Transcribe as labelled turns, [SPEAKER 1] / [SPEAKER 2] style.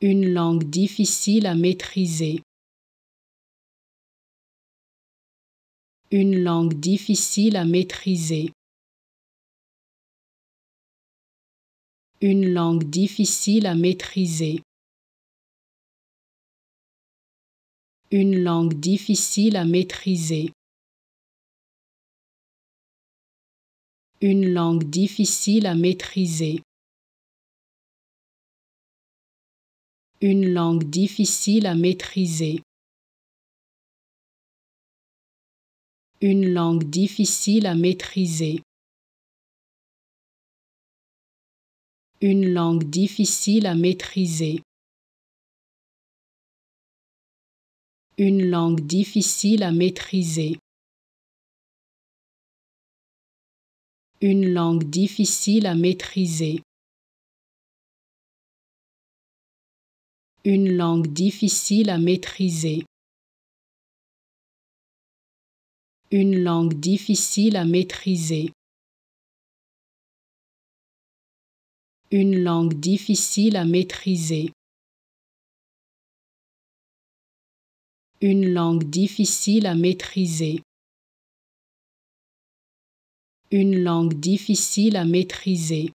[SPEAKER 1] Une langue difficile à maîtriser. Une langue difficile à maîtriser. Une langue difficile à maîtriser. Une langue difficile à maîtriser. Une langue difficile à maîtriser. Une langue difficile à maîtriser. Une langue difficile à maîtriser. Une langue difficile à maîtriser. Une langue difficile à maîtriser. Une langue difficile à maîtriser. Une langue difficile à maîtriser. Une langue difficile à maîtriser. Une langue difficile à maîtriser. Une langue difficile à maîtriser. Une langue difficile à maîtriser.